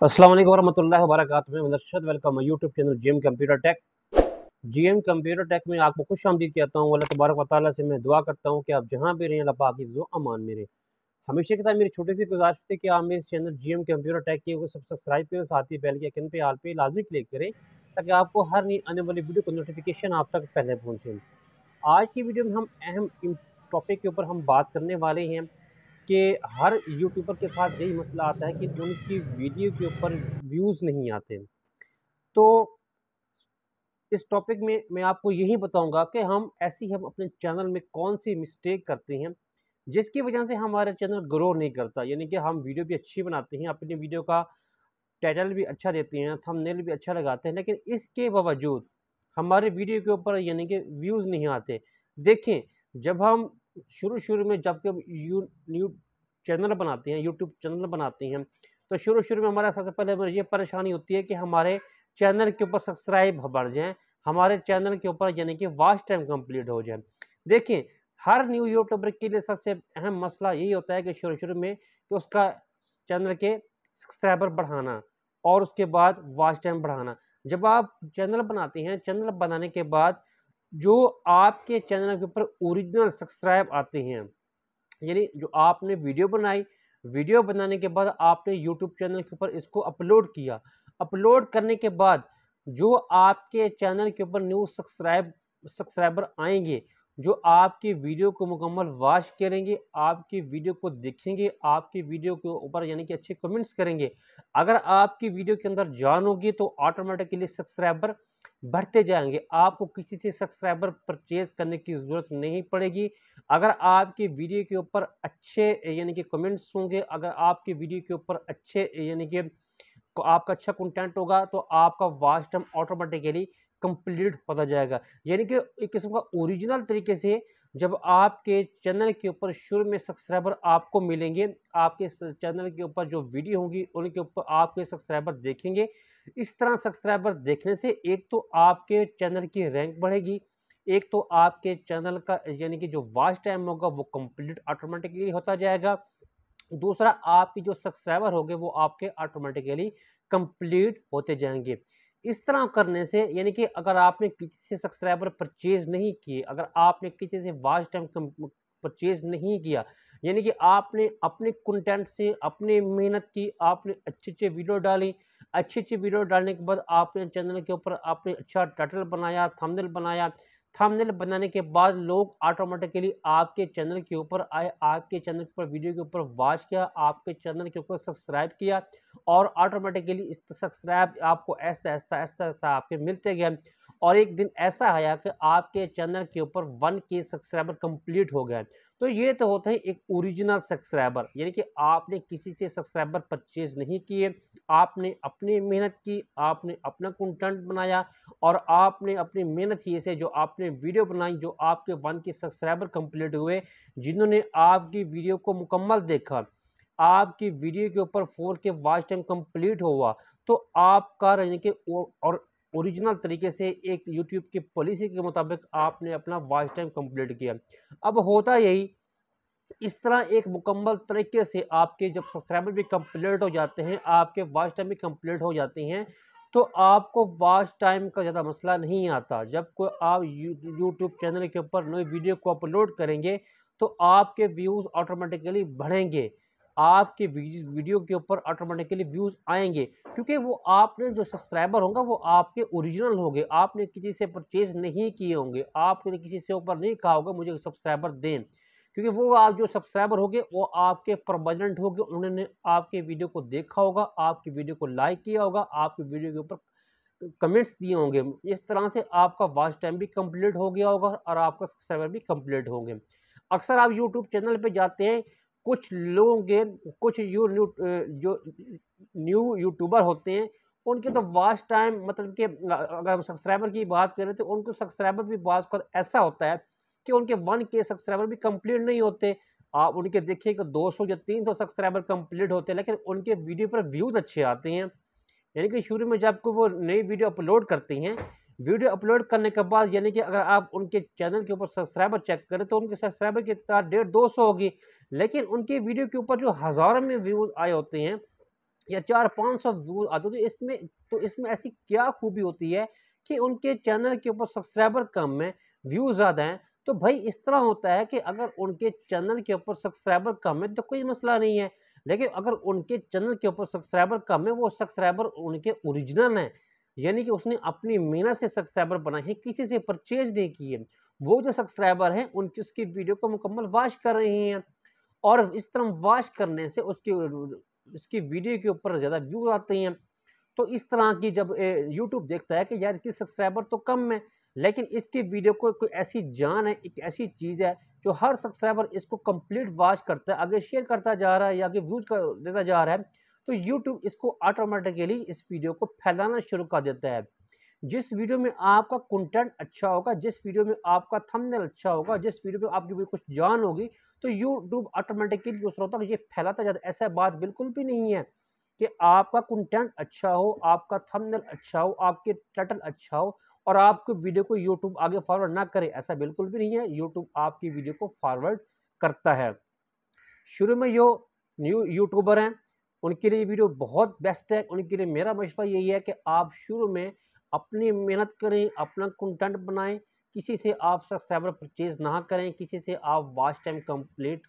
अस्सलाम वालेकुम वरहमतुल्लाहि वबरकातुहू। मैं मदरशद welcome YouTube channel GM computer tech. GM computer tech में आपको खुश आमदीद कहता हूँ, अल्लाह तबारक वाली से मैं दुआ करता हूँ कि आप जहाँ भी रहें, अल्लाह पाक जो अमान में हमेशा के साथ मेरी छोटी सी गुजारिश थी कि आप मेरे चैनल जीएम कंप्यूटर टेक के सब सब्सक्राइब करें, साथ ही बेल के आइकन पे आल पे लाजमी क्लिक करें, ताकि आपको हर नई आने वाली वीडियो को नोटिफिकेशन आप तक पहले पहुँचे। आज की वीडियो में हम अहम टॉपिक के ऊपर हम बात करने वाले हैं। कि हर यूट्यूबर के साथ यही मसला आता है कि उनकी वीडियो के ऊपर व्यूज़ नहीं आते तो इस टॉपिक में मैं आपको यही बताऊँगा कि हम ऐसी हम अपने चैनल में कौन सी मिस्टेक करते हैं, जिसकी वजह से हमारा चैनल ग्रो नहीं करता। यानी कि हम वीडियो भी अच्छी बनाते हैं, अपनी वीडियो का टाइटल भी अच्छा देते हैं, थंबनेल भी अच्छा लगाते हैं, लेकिन इसके बावजूद हमारे वीडियो के ऊपर यानी कि व्यूज़ नहीं आते। देखें, जब हम शुरू शुरू में जब हम यू, न्यू चैनल बनाते हैं, यूट्यूब चैनल बनाते हैं तो शुरू शुरू में हमारा सबसे पहले ये परेशानी होती है कि हमारे चैनल के ऊपर सब्सक्राइब बढ़ जाएँ, हमारे चैनल के ऊपर यानी कि वाच टाइम कंप्लीट हो जाए। देखिए, हर न्यू यूट्यूबर के लिए सबसे अहम मसला यही होता है कि शुरू शुरू में कि उसका चैनल के सब्सक्राइबर बढ़ाना और उसके बाद वाच टाइम बढ़ाना। जब आप चैनल बनाते हैं, चैनल बनाने के बाद जो आपके चैनल के ऊपर ओरिजिनल सब्सक्राइब आते हैं, यानी जो आपने वीडियो बनाई, वीडियो बनाने के बाद आपने यूट्यूब चैनल के ऊपर इसको अपलोड किया। अपलोड करने के बाद जो आपके चैनल के ऊपर न्यू सब्सक्राइब, सब्सक्राइबर आएँगे, जो आपकी वीडियो को मुकम्मल वॉच करेंगे, आपकी वीडियो को देखेंगे, आपकी वीडियो के ऊपर यानी कि अच्छे कमेंट्स करेंगे, अगर आपकी वीडियो के अंदर जान होगी तो ऑटोमेटिकली सब्सक्राइबर बढ़ते जाएँगे। आपको किसी से सब्सक्राइबर परचेज करने की ज़रूरत नहीं पड़ेगी। अगर आपके वीडियो के ऊपर अच्छे, यानी कि कमेंट्स होंगे, अगर आपकी वीडियो के ऊपर अच्छे, यानी कि आपका अच्छा कंटेंट होगा तो आपका वाच टाइम ऑटोमेटिकली कंप्लीट होता जाएगा। यानी कि एक किस्म का ओरिजिनल तरीके से जब आपके चैनल के ऊपर शुरू में सब्सक्राइबर आपको मिलेंगे, आपके चैनल के ऊपर जो वीडियो होंगी, उनके ऊपर आपके सब्सक्राइबर देखेंगे। इस तरह सब्सक्राइबर देखने से एक तो आपके चैनल की रैंक बढ़ेगी, एक तो आपके चैनल का, यानी कि जो वॉच टाइम होगा वो कंप्लीट ऑटोमेटिकली होता जाएगा। दूसरा, आपकी जो सब्सक्राइबर होंगे वो आपके ऑटोमेटिकली कंप्लीट होते जाएँगे। इस तरह करने से, यानी कि अगर आपने किसी से सब्सक्राइबर परचेज नहीं किए, अगर आपने किसी से वाच टाइम परचेज नहीं किया, यानी कि आपने अपने कंटेंट से, अपने मेहनत की, आपने अच्छे अच्छे वीडियो डाली अच्छी अच्छी वीडियो डालने के बाद आपने चैनल के ऊपर आपने अच्छा टाइटल बनाया थंबनेल बनाया थंबनेल बनाने के बाद लोग ऑटोमेटिकली आपके चैनल के ऊपर आए, आपके चैनल के ऊपर वीडियो के ऊपर वॉच किया, आपके चैनल के ऊपर सब्सक्राइब किया और ऑटोमेटिकली इस सब्सक्राइब आपको ऐसा ऐसा ऐसा ऐसा आपके मिलते गए। और एक दिन ऐसा आया कि आपके चैनल के ऊपर वन के सब्सक्राइबर कंप्लीट हो गए। तो ये तो होता है एक ओरिजिनल सब्सक्राइबर, यानी कि आपने किसी से सब्सक्राइबर परचेज नहीं किए, आपने अपनी मेहनत की, आपने अपना कंटेंट बनाया और आपने अपनी मेहनत ही से जो आपने वीडियो बनाई जो आपके वन के सब्सक्राइबर कंप्लीट हुए, जिन्होंने आपकी वीडियो को मुकम्मल देखा, आपकी वीडियो के ऊपर फोर के वॉच टाइम कंप्लीट हुआ तो आपका यानी कि और ओरिजिनल तरीके से एक यूट्यूब की पॉलिसी के मुताबिक आपने अपना वॉच टाइम कंप्लीट किया। अब होता यही, इस तरह एक मुकम्मल तरीके से आपके जब सब्सक्राइबर भी कंप्लीट हो जाते हैं, आपके वॉच टाइम भी कंप्लीट हो जाते हैं तो आपको वॉच टाइम का ज़्यादा मसला नहीं आता। जब कोई आप यूट्यूब चैनल के ऊपर नई वीडियो को अपलोड करेंगे तो आपके व्यूज़ ऑटोमेटिकली बढ़ेंगे। आपके वीडियो के ऊपर ऑटोमेटिकली व्यूज़ आएँगे। क्योंकि वो आपने जो सब्सक्राइबर होंगे, वो आपके ओरिजिनल होंगे। आपने किसी से परचेज नहीं किए होंगे। आपने किसी से ऊपर नहीं कहा होगा, मुझे सब्सक्राइबर दें। क्योंकि वो आप जो सब्सक्राइबर होंगे, वो आपके परमानेंट होंगे। उन्होंने आपके वीडियो को देखा होगा, आपकी वीडियो को लाइक किया होगा, आपकी वीडियो के ऊपर कमेंट्स दिए होंगे। इस तरह से आपका वॉच टाइम भी कंप्लीट हो गया होगा और आपका सब्सक्राइबर भी कंप्लीट होंगे। अक्सर आप यूट्यूब चैनल पे जाते हैं कुछ लोगों के कुछ यू न्यू जो न्यू यूट्यूबर होते हैं, उनके तो वाच टाइम मतलब कि अगर हम सब्सक्राइबर की बात करें तो उनको सब्सक्राइबर भी बात ऐसा होता है कि उनके वन के सब्सक्राइबर भी कंप्लीट नहीं होते। आप उनके देखिए कि 200 या 300 सब्सक्राइबर कंप्लीट होते हैं, लेकिन उनके वीडियो पर व्यूज़ अच्छे आते हैं। यानी कि शुरू में जब को वो नई वीडियो अपलोड करती हैं वीडियो अपलोड करने के बाद, यानी कि अगर आप उनके चैनल के ऊपर सब्सक्राइबर चेक करें तो उनके सब्सक्राइबर की तादाद डेढ़ दो सौ होगी। लेकिन उनकी वीडियो के ऊपर जो हज़ारों में व्यूज़ आए होते हैं, या चार पाँच सौ व्यूज़ आते हैं तो इसमें तो इसमें ऐसी क्या खूबी होती है कि उनके चैनल के ऊपर सब्सक्राइबर कम है, व्यूज़ ज़्यादा हैं तो भाई इस तरह होता है कि अगर उनके चैनल के ऊपर सब्सक्राइबर कम है तो कोई मसला नहीं है। लेकिन अगर उनके चैनल के ऊपर सब्सक्राइबर कम है, वो सब्सक्राइबर उनके ओरिजिनल हैं यानी कि उसने अपनी मेहनत से सब्सक्राइबर बनाए हैं, किसी से परचेज नहीं किए वो जो सब्सक्राइबर हैं, उनकी, उसकी वीडियो को मुकम्मल वॉच कर रहे हैं। और इस तरह वॉच करने से उसकी उसकी वीडियो के ऊपर ज़्यादा व्यू आते हैं। तो इस तरह की जब यूट्यूब देखता है कि यार इसकी सब्सक्राइबर तो कम है, लेकिन इसकी वीडियो को कोई ऐसी जान है, एक ऐसी चीज़ है, जो हर सब्सक्राइबर इसको कंप्लीट वॉच करता है, आगे शेयर करता जा रहा है, या आगे व्यूज़ कर, देता जा रहा है तो यूट्यूब इसको ऑटोमेटिकली इस वीडियो को फैलाना शुरू कर देता है। जिस वीडियो में आपका कंटेंट अच्छा होगा, जिस वीडियो में आपका थंबनेल अच्छा होगा, जिस वीडियो में आपकी कुछ जान होगी तो यूट्यूब ऑटोमेटिकली दूसरों तक ये फैलाता जाता है। ऐसा बात बिल्कुल भी नहीं है कि आपका कंटेंट अच्छा हो, आपका थंबनेल अच्छा हो, आपके टाइटल अच्छा हो और आपके वीडियो को यूट्यूब आगे फॉरवर्ड ना करे। ऐसा बिल्कुल भी नहीं है। यूट्यूब आपकी वीडियो को फॉरवर्ड करता है। शुरू में जो न्यू यूट्यूबर हैं उनके लिए वीडियो बहुत बेस्ट है। उनके लिए मेरा मशवरा यही है कि आप शुरू में अपनी मेहनत करें, अपना कंटेंट बनाएँ, किसी से आप सब्सक्राइबर परचेज ना करें, किसी से आप वॉच टाइम कंप्लीट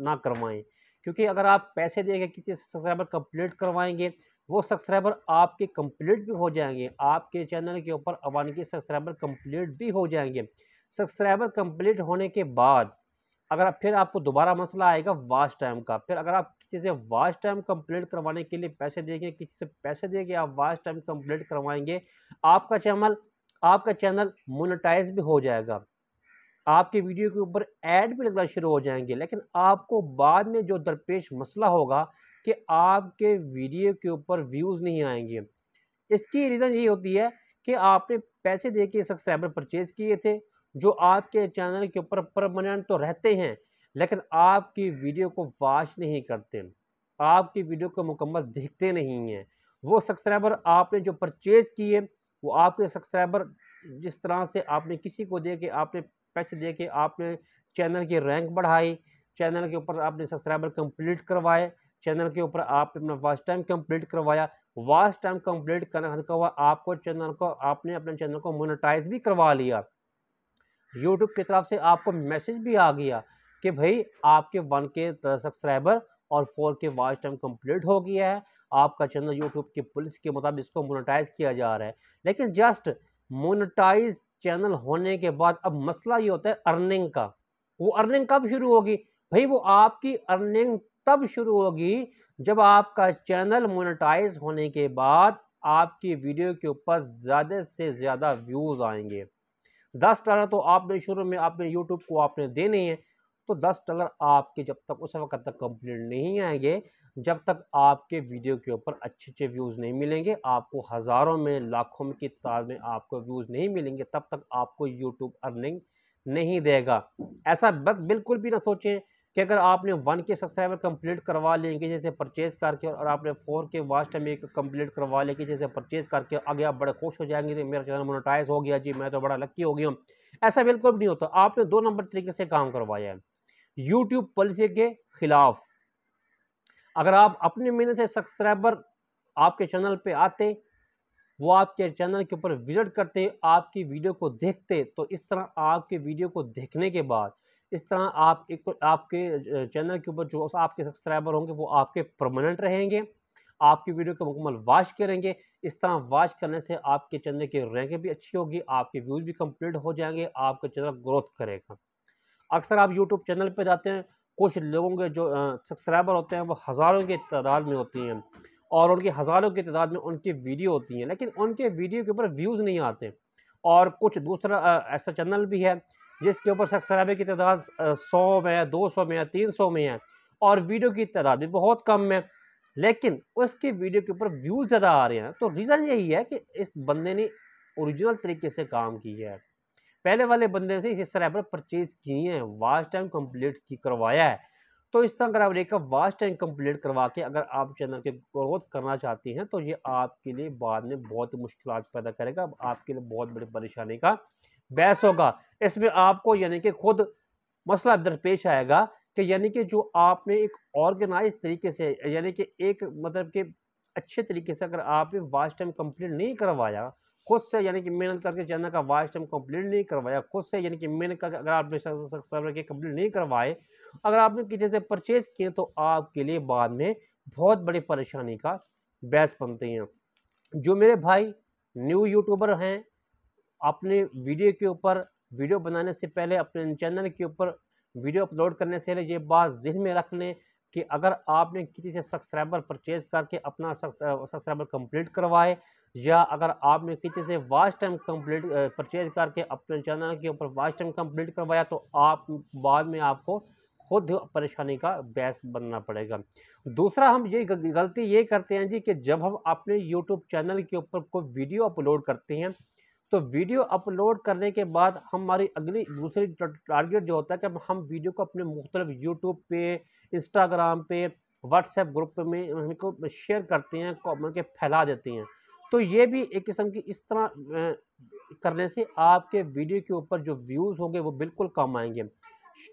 ना करवाएँ। क्योंकि अगर आप पैसे देकर किसी सब्सक्राइबर कंप्लीट करवाएँगे, वो सब्सक्राइबर आपके कंप्लीट भी हो जाएँगे। आपके चैनल के ऊपर अवान के सब्सक्राइबर कंप्लीट भी हो जाएँगे। सब्सक्राइबर कंप्लीट होने के बाद अगर फिर आपको दोबारा मसला आएगा वाच टाइम का। फिर अगर आप किसी से वाच टाइम कंप्लीट करवाने के लिए पैसे देंगे, किसी से पैसे देंगे, आप वाच टाइम कंप्लीट करवाएँगे, आपका चैनल आपका चैनल मोनेटाइज भी हो जाएगा। आपके वीडियो के ऊपर ऐड भी लगना शुरू हो जाएँगे, लेकिन आपको बाद में जो दरपेश मसला होगा कि आपके वीडियो के ऊपर व्यूज़ नहीं आएँगे। इसकी रीज़न यही होती है कि आपने पैसे दे के सब्सक्राइबर परचेज़ किए थे जो आपके चैनल के ऊपर परमानेंट तो रहते हैं, लेकिन आपकी वीडियो को वॉच नहीं करते, आपकी वीडियो को मुकम्मल देखते नहीं हैं। वो सब्सक्राइबर आपने जो परचेज़ किए, वो आपके सब्सक्राइबर जिस तरह से आपने किसी को दे के, आपने पैसे दे के आपने चैनल की रैंक बढ़ाई, चैनल के ऊपर आपने सब्सक्राइबर कंप्लीट करवाए, चैनल के ऊपर आपने अपना वॉच टाइम कंप्लीट करवाया, वॉच टाइम कंप्लीट करने के बाद आपको चैनल को, आपने अपने चैनल को मोनेटाइज भी करवा लिया। यूट्यूब की तरफ़ से आपको मैसेज भी आ गया कि भाई आपके वन के सब्सक्राइबर और फोर के वॉच टाइम कंप्लीट हो गया है। आपका चैनल यूट्यूब की पुलिस के मुताबिक इसको मोनेटाइज किया जा रहा है। लेकिन जस्ट मोनेटाइज चैनल होने के बाद अब मसला ये होता है अर्निंग का। वो अर्निंग कब शुरू होगी? भाई वो आपकी अर्निंग तब शुरू होगी जब आपका चैनल मोनेटाइज होने के बाद आपकी वीडियो के ऊपर ज़्यादा से ज़्यादा व्यूज़ आएँगे। दस डॉलर तो आपने शुरू में आपने यूट्यूब को आपने देने हैं तो दस डॉलर आपके जब तक उस वक्त तक कंप्लीट नहीं आएँगे, जब तक आपके वीडियो के ऊपर अच्छे अच्छे व्यूज़ नहीं मिलेंगे, आपको हज़ारों में, लाखों में की तादाद में आपको व्यूज़ नहीं मिलेंगे, तब तक आपको यूट्यूब अर्निंग नहीं देगा। ऐसा बस बिल्कुल भी ना सोचें कि अगर आपने वन के सब्सक्राइबर कंप्लीट करवा लेंगे, जैसे परचेज़ करके, और आपने फोर के वाच टाइम एक कंप्लीट करवा लेंगे, जैसे परचेज़ करके, आगे आप बड़े खुश हो जाएँगे तो मेरा चैनल मोनेटाइज हो गया। जी, मैं तो बड़ा लक्की हो गया हूँ। ऐसा बिल्कुल भी नहीं होता। आपने दो नंबर तरीके से काम करवाया है। यूट्यूब पॉलिसी के ख़िलाफ़। अगर आप अपनी मेहनत से सब्सक्राइबर आपके चैनल पर आते, वो आपके चैनल के ऊपर विज़िट करते, आपकी वीडियो को देखते तो इस तरह आपके वीडियो को देखने के बाद इस तरह आप एक तो आपके चैनल के ऊपर जो आपके सब्सक्राइबर होंगे, वो आपके परमानेंट रहेंगे। आपकी वीडियो को मुकम्मल वाच करेंगे। इस तरह वॉच करने से आपके चैनल की रैंक भी अच्छी होगी, आपके व्यूज़ भी कंप्लीट हो जाएँगे, आपका चैनल ग्रोथ करेगा। अक्सर आप यूट्यूब चैनल पर जाते हैं, कुछ लोगों के जो सब्सक्राइबर होते हैं, वो हज़ारों की तादाद में होती हैं और उनकी हज़ारों की तादाद में उनकी वीडियो होती हैं, लेकिन उनके वीडियो के ऊपर व्यूज़ नहीं आते। और कुछ दूसरा ऐसा चैनल भी है जिसके ऊपर सब्सक्राइबर की तादाद सौ में है, दो सौ में है, तीन सौ में है, और वीडियो की तादाद भी बहुत कम है। लेकिन उसके वीडियो के ऊपर व्यूज़ ज़्यादा आ रहे हैं तो रीज़न यही है कि इस बंदे ने ओरिजिनल तरीके से काम किया है। पहले वाले बंदे से सब्सक्राइबर परचेज़ किए हैं, वाच टाइम कंप्लीट की करवाया है। तो इस तरह अगर आप एक वाच टाइम कंप्लीट करवा के अगर आप चैनल के ग्रोथ करना चाहती हैं तो ये आपके लिए बाद में बहुत मुश्किल पैदा करेगा आपके लिए बहुत बड़ी परेशानी का बहस होगा। इसमें आपको यानी कि खुद मसला दरपेश आएगा कि यानी कि जो आपने एक ऑर्गेनाइज तरीके से, यानी कि एक मतलब कि अच्छे तरीके से अगर आपने वाच टाइम कंप्लीट नहीं करवाया, खुद से यानी कि मेहनत करके चैनल का वाच टाइम कंप्लीट नहीं करवाया, खुद से यानी कि मेहनत करके अगर आपने सब्सक्राइबर के कंप्लीट नहीं करवाए, अगर आपने किसी से परचेज़ किए तो आपके लिए बाद में बहुत बड़ी परेशानी का बहस बनती हैं। जो मेरे भाई न्यू यूट्यूबर हैं अपने वीडियो के ऊपर, वीडियो बनाने से पहले, अपने चैनल के ऊपर वीडियो अपलोड करने से पहले ये बात जहन में रख लें कि अगर आपने किसी से सब्सक्राइबर परचेज़ करके अपना सब्सक्राइबर कंप्लीट करवाए या अगर आपने किसी से वाच टाइम कंप्लीट परचेज करके अपने चैनल के ऊपर वाच टाइम कंप्लीट करवाया तो आप बाद में आपको खुद परेशानी का बैस बनना पड़ेगा। दूसरा हम ये गलती ये करते हैं जी कि जब हम अपने यूट्यूब चैनल के ऊपर कोई वीडियो अपलोड करते हैं तो वीडियो अपलोड करने के बाद हमारी अगली, दूसरी टारगेट जो होता है कि हम वीडियो को अपने मुख्तलिफ़ यूट्यूब पे, इंस्टाग्राम पे, व्हाट्सएप ग्रुप में हमको शेयर करते हैं मतलब के फैला देते हैं। तो ये भी एक किस्म की इस तरह करने से आपके वीडियो के ऊपर जो व्यूज़ होंगे वो बिल्कुल कम आएँगे।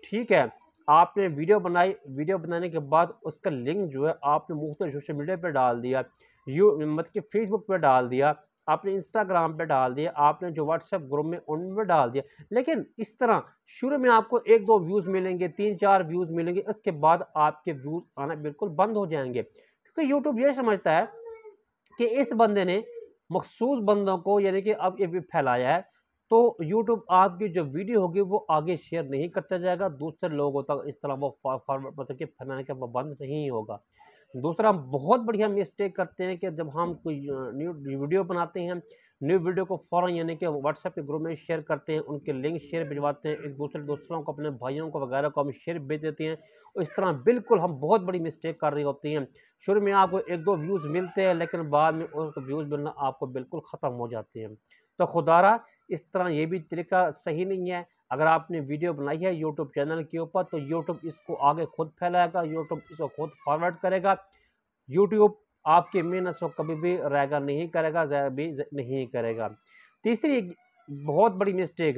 ठीक है, आपने वीडियो बनाई, वीडियो बनाने के बाद उसका लिंक जो है आपने मुख्त सोशल मीडिया पर डाल दिया, यू मतलब कि फेसबुक पर डाल दिया आपने इंस्टाग्राम पे डाल दिया, आपने जो व्हाट्सएप ग्रुप में उनमें डाल दिया। लेकिन इस तरह, शुरू में आपको एक दो व्यूज़ मिलेंगे, तीन चार व्यूज़ मिलेंगे, इसके बाद आपके व्यूज़ आना बिल्कुल बंद हो जाएँगे। क्योंकि यूट्यूब ये समझता है कि इस बंदे ने मखसूस बंदों को यानी कि अब ये फैलाया है तो यूट्यूब आपकी जो वीडियो होगी वो आगे शेयर नहीं करता जाएगा, दूसरे लोगों तक इस तरह वो फॉरवर्ड मतलब कि फैलाने का बंद नहीं होगा। दूसरा बहुत बढ़िया मिस्टेक करते हैं कि जब हम कोई न्यू वीडियो बनाते हैं न्यू वीडियो को फ़ौरन यानी कि व्हाट्सएप के ग्रुप में शेयर करते हैं, उनके लिंक शेयर भिजवाते हैं, एक दूसरे दोस्तों को, अपने भाइयों को वगैरह को हम शेयर भेज देते हैं। इस तरह बिल्कुल हम बहुत बड़ी मिस्टेक कर रही होती हैं। शुरू में आपको एक दो व्यूज़ मिलते हैं, लेकिन बाद में उस व्यूज़ मिलना आपको बिल्कुल ख़त्म हो जाते हैं। तो खुदारा, इस तरह ये भी तरीका सही नहीं है। अगर आपने वीडियो बनाई है यूट्यूब चैनल के ऊपर तो यूट्यूब इसको आगे खुद फैलाएगा यूट्यूब इसको खुद फॉरवर्ड करेगा। यूट्यूब आपके मेहनत को कभी भी रहेगा, नहीं करेगा भी नहीं करेगा। तीसरी बहुत बड़ी मिस्टेक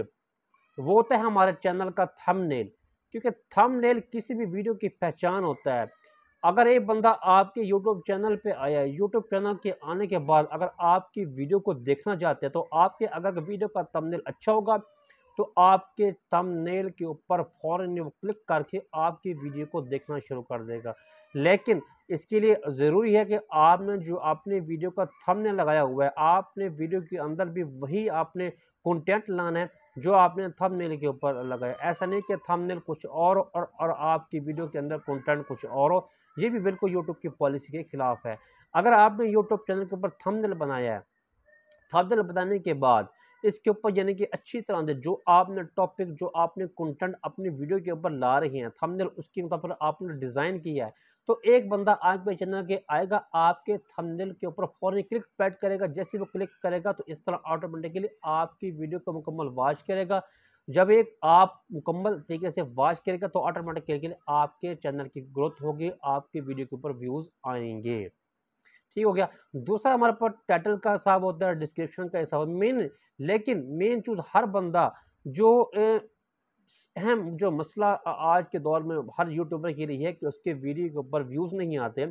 वो होता है हमारे चैनल का थंबनेल क्योंकि थंबनेल किसी भी वीडियो की पहचान होता है। अगर एक बंदा आपके यूट्यूब चैनल पे आया है यूट्यूब चैनल के आने के बाद अगर आपकी वीडियो को देखना चाहते हैं तो आपके अगर वीडियो का तमनेल अच्छा होगा तो आपके तमनेल के ऊपर फ़ौरन क्लिक करके आपकी वीडियो को देखना शुरू कर देगा। लेकिन इसके लिए ज़रूरी है कि आपने जो आपने वीडियो का थंबनेल लगाया हुआ है, आपने वीडियो के अंदर भी वही आपने कंटेंट लाना है जो आपने थंबनेल के ऊपर लगाया। ऐसा नहीं कि थंबनेल कुछ और और, और आपकी वीडियो के अंदर कंटेंट कुछ और हो ये भी बिल्कुल यूट्यूब की पॉलिसी के ख़िलाफ़ है। अगर आपने यूट्यूब चैनल के ऊपर थंबनेल बनाया है थंबनेल बनाने के बाद इसके ऊपर यानी कि अच्छी तरह से जो आपने टॉपिक जो आपने कंटेंट अपनी वीडियो के ऊपर ला रही हैं थंबनेल उसके मुताबिक आपने डिज़ाइन किया है तो एक बंदा आपके चैनल के आएगा, आपके थंबनेल के ऊपर फ़ौरन क्लिक पैड करेगा, जैसे वो क्लिक करेगा तो इस तरह ऑटोमेटिकली आपकी वीडियो को मुकम्मल वॉच करेगा। जब एक आप मुकम्मल तरीके से वॉच करेगा तो ऑटोमेटिकली आपके चैनल की ग्रोथ होगी, आपके वीडियो के ऊपर व्यूज़ आएँगे। ठीक हो गया। दूसरा हमारे पास टाइटल का हिसाब होता है डिस्क्रिप्शन का हिसाब मेन लेकिन मेन चूज़ हर बंदा जो अहम जो मसला आज के दौर में हर यूट्यूबर की रही है कि उसके वीडियो के ऊपर व्यूज़ नहीं आते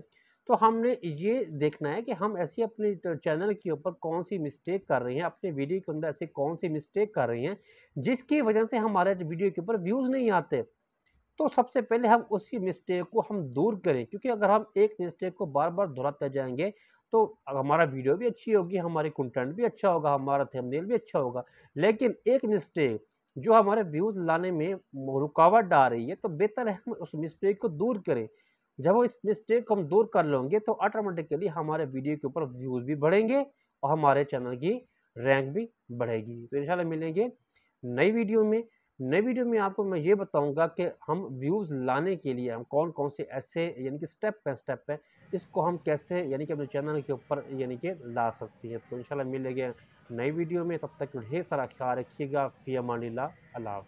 तो हमने ये देखना है कि हम ऐसी अपने चैनल के ऊपर कौन सी मिस्टेक कर रहे हैं, अपने वीडियो के अंदर ऐसी कौन सी मिस्टेक कर रहे हैं, जिसकी वजह से हमारे वीडियो के ऊपर व्यूज़ नहीं आते। तो सबसे पहले हम उसी मिस्टेक को हम दूर करें, क्योंकि अगर हम एक मिस्टेक को बार बार दोहराते जाएँगे तो हमारा वीडियो भी अच्छी होगी, हमारे कंटेंट भी अच्छा होगा, हमारा थंबनेल भी अच्छा होगा। लेकिन एक मिस्टेक जो हमारे व्यूज़ लाने में रुकावट डाल रही है तो बेहतर है हम उस मिस्टेक को दूर करें। जब वो इस मिस्टेक को हम दूर कर लेंगे तो ऑटोमेटिकली हमारे वीडियो के ऊपर व्यूज़ भी बढ़ेंगे और हमारे चैनल की रैंक भी बढ़ेगी। तो इंशाल्लाह मिलेंगे नई वीडियो में। नई वीडियो में आपको मैं ये बताऊँगा कि हम व्यूज़ लाने के लिए हम कौन कौन से ऐसे, यानी कि स्टेप बाय स्टेप है, इसको हम कैसे, यानी कि अपने चैनल के ऊपर, यानी कि ला सकती हैं। तो इंशाल्लाह मिलेंगे नई वीडियो में तब तक ढेर सारा ख्याल रखिएगा। फ़ी अमान अल्लाह